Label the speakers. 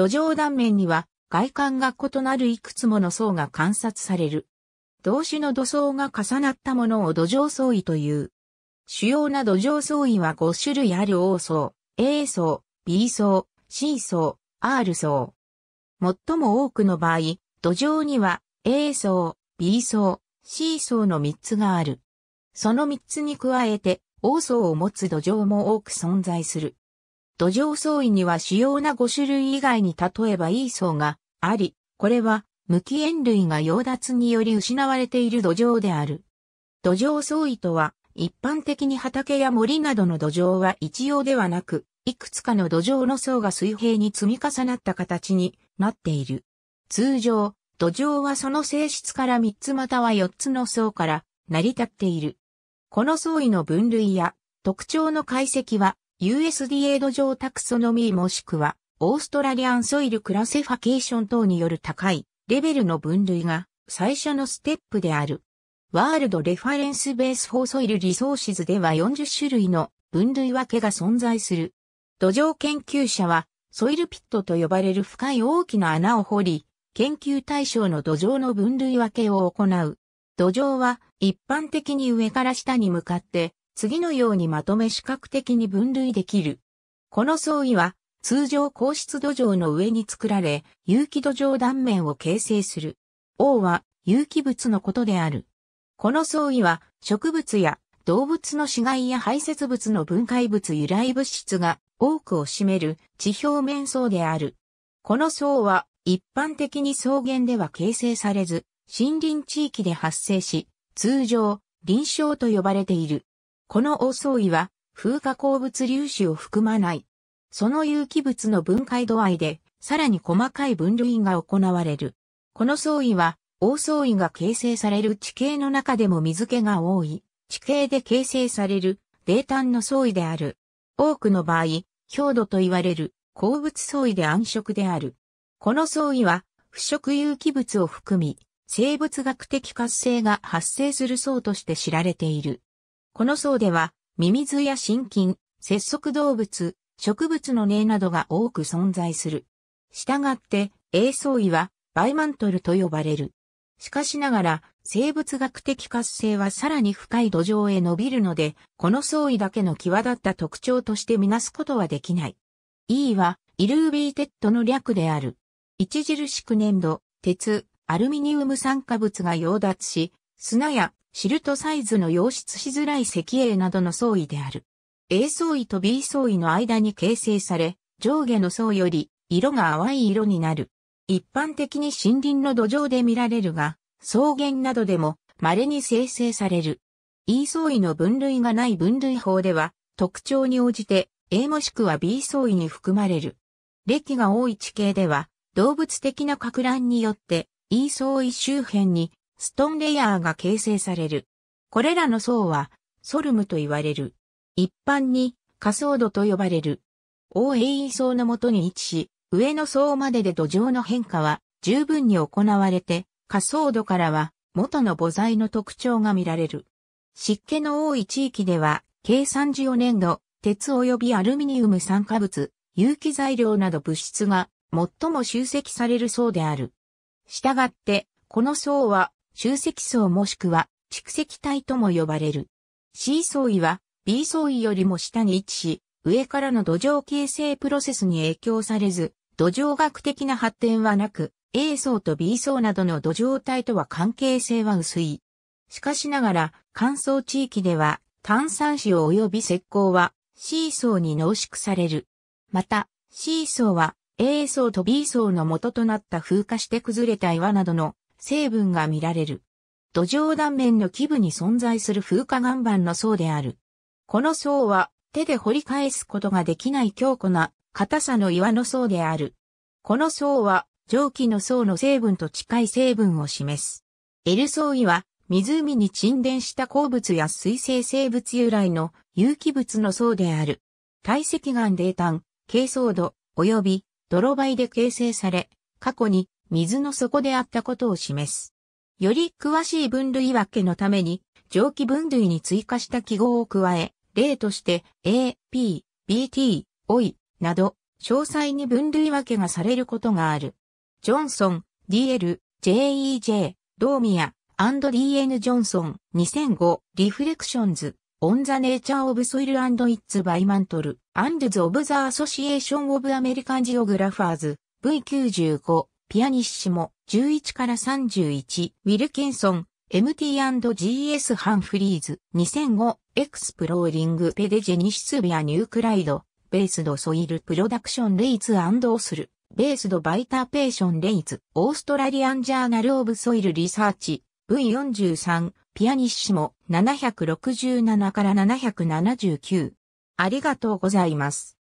Speaker 1: 土壌断面には外観が異なるいくつもの層が観察される。同種の土層が重なったものを土壌層位という。主要な土壌層位は5種類ある O 層、A 層、B 層、C 層、R 層。最も多くの場合、土壌には A 層、B 層、C 層の3つがある。その3つに加えて、O 層を持つ土壌も多く存在する。土壌層位には主要な5種類以外に例えば E 層があり、これは無機塩類が溶脱により失われている土壌である。土壌層位とは、一般的に畑や森などの土壌は一様ではなく、いくつかの土壌の層が水平に積み重なった形になっている。通常、土壌はその性質から3つまたは4つの層から成り立っている。この層位の分類や特徴の解析は USDA 土壌 taxonomy もしくは Australian Soil Classification 等による高いレベルの分類が最初のステップである。 World Reference Base for Soil Resources では40種類の分類分けが存在する。土壌研究者は soil pit と呼ばれる深い大きな穴を掘り、研究対象の土壌の分類分けを行う。土壌は一般的に上から下に向かって次のようにまとめ視覚的に分類できる。この層位は通常硬質土壌の上に作られ有機土壌断面を形成する。王は有機物のことである。この層位は植物や動物の死骸や排泄物の分解物由来物質が多くを占める地表面層である。この層は一般的に草原では形成されず、森林地域で発生し、通常、臨床と呼ばれている。この大層位は、風化鉱物粒子を含まない。その有機物の分解度合いで、さらに細かい分類が行われる。この層位は、大層位が形成される地形の中でも水気が多い、地形で形成される、泥炭の層位である。多くの場合、強度と言われる、鉱物層位で暗色である。この相違は、腐食有機物を含み、生物学的活性が発生する層として知られている。この層では、ミミズや心筋、節足動物、植物の根などが多く存在する。したがって、A 層位は、バイマントルと呼ばれる。しかしながら、生物学的活性はさらに深い土壌へ伸びるので、この相違だけの際立った特徴としてみなすことはできない。E は、 eluviated の略である。著しく粘土、鉄、アルミニウム酸化物が溶脱し、砂やシルトサイズの溶出しづらい石英などの層位である。A 層位と B 層位の間に形成され、上下の層より色が淡い色になる。一般的に森林の土壌で見られるが、草原などでも稀に生成される。E 層位の分類がない分類法では、特徴に応じて A もしくは B 層位に含まれる。歴が多い地形では、動物的な拡乱によって、イーソーイ周辺にストンレイヤーが形成される。これらの層は、ソルムと言われる。一般に、仮想度と呼ばれる。OAE 層のもとに位置し、上の層までで土壌の変化は十分に行われて、仮想度からは元の母材の特徴が見られる。湿気の多い地域では、計34年度、鉄及びアルミニウム酸化物、有機材料など物質が最も集積される層である。したがって、この層は集積層もしくは蓄積体とも呼ばれる。C 層位は B 層位よりも下に位置し、上からの土壌形成プロセスに影響されず、土壌学的な発展はなく、A 層と B 層などの土壌体とは関係性は薄い。しかしながら、乾燥地域では、炭酸塩及び石膏は C 層に濃縮される。また、C 層は A 層と B 層の元となった風化して崩れた岩などの成分が見られる。土壌断面の基部に存在する風化岩盤の層である。この層は手で掘り返すことができない強固な硬さの岩の層である。この層は蒸気の層の成分と近い成分を示す。L 層位は湖に沈殿した鉱物や水生生物由来の有機物の層である。堆積岩泥炭、珪藻土、及び泥灰で形成され、過去に水の底であったことを示す。より詳しい分類分けのために、上記分類に追加した記号を加え、例として A、P、BT、OI など詳細に分類分けがされることがある。 Johnson、DL、JEJ、Domier、&DN Johnson、2005、Reflections、on the Nature of Soil its Biomantle、Annals of the Association of American Geographers、V95、ピアニッシモ、11から31、 Wilkinson、MT&GS Humphreys、2005、 Exploring pedogenesis via nuclide、based soil production rates OSL、based bioturbation rates、Australian Journal of Soil Research、V43、ピアニッシモ、767から779。ありがとうございます。